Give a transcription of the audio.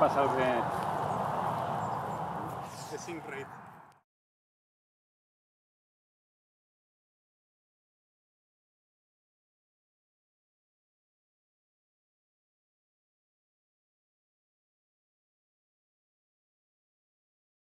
passar o vento. É 5 rate.